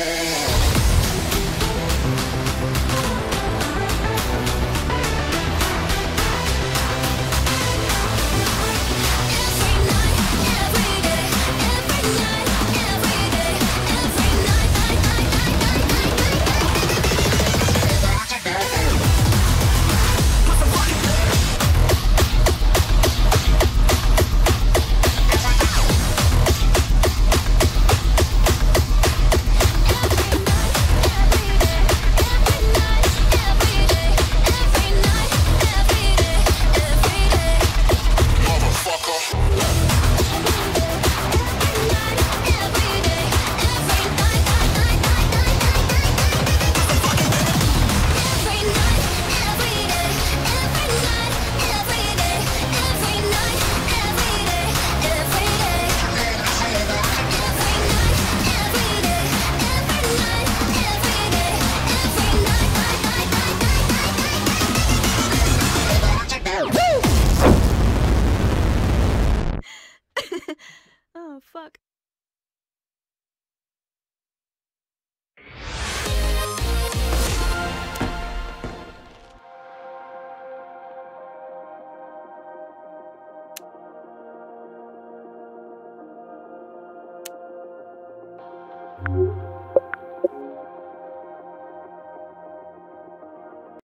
Bye. fuck.